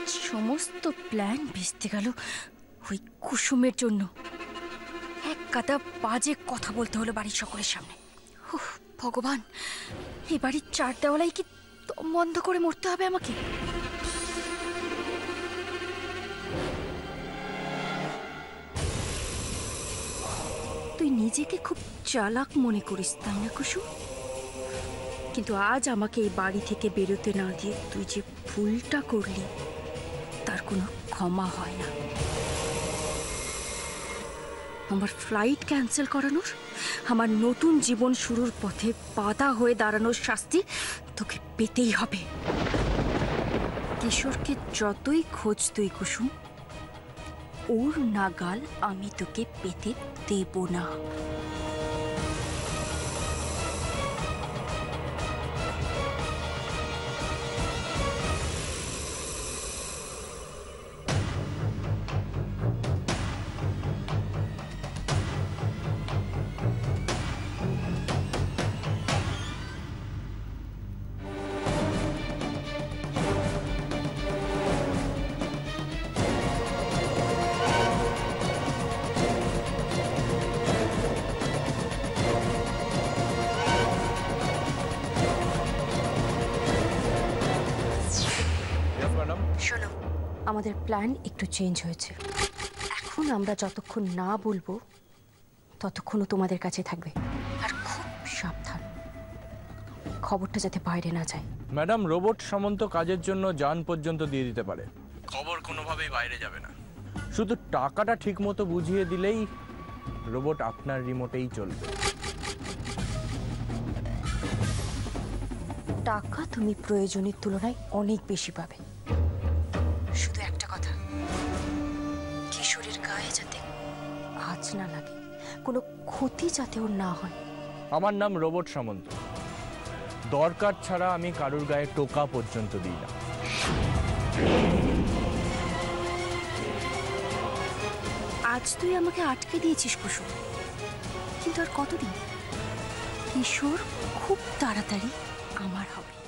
আজ সমস্ত প্ল্যান ভেস্তে গেল ওই কুসুমের জন্য। এক কাদা বাজে কথা বলতে হলো বাড়ির সকলের সামনে। ভগবান এই বাড়ির চার দেওয়ালাই কি বন্ধ করে মরতে হবে আমাকে? তুই নিজেকে খুব চালাক মনে করিস, তাই না কুসুম? কিন্তু আজ আমাকে এই বাড়ি থেকে বেরোতে না দিয়ে তুই যে ভুলটা করলি তার কোনো ক্ষমা হয় না। আমার ফ্লাইট ক্যান্সেল করানোর, আমার নতুন জীবন শুরুর পথে বাধা হয়ে দাঁড়ানোর শাস্তি তোকে পেতেই হবে। কিশোরকে যতই খোঁজ তুই কুসুম, ওর নাগাল আমি তোকে পেতে দেব না। শোনো আমাদের প্ল্যান একটু চেঞ্জ হয়েছে। এখন আমরা যতক্ষণ না বলব ততক্ষণও তোমাদের কাছে থাকবে। আর খুব সাবধান। খবরটা যাতে বাইরে না যায়। ম্যাডাম রোবট সামন্ত কাজের জন্য যান পর্যন্ত দিয়ে দিতে পারে। খবর কোনোভাবেই বাইরে যাবে না। শুধু টাকাটা ঠিকমতো বুঝিয়ে দিলেই রোবট আপনার রিমোটেই চলবে। টাকা তুমি প্রয়োজনের তুলনায় অনেক বেশি পাবে। শুধু একটা কথা। কিশোরের গায়ে যাতে আজ না লাগে কোনো ক্ষতি যাতে ওর না হয়। আমার নাম রোবট সামন্ত। দরকার ছাড়া আমি কারুর গায়ে টোকা পর্যন্ত দিই না। আজ তুই আমাকে আটকে দিয়েছিস কুসুম। কিন্তু আর কতদিন? কিশোর খুব তাড়াতাড়ি আমার হবে।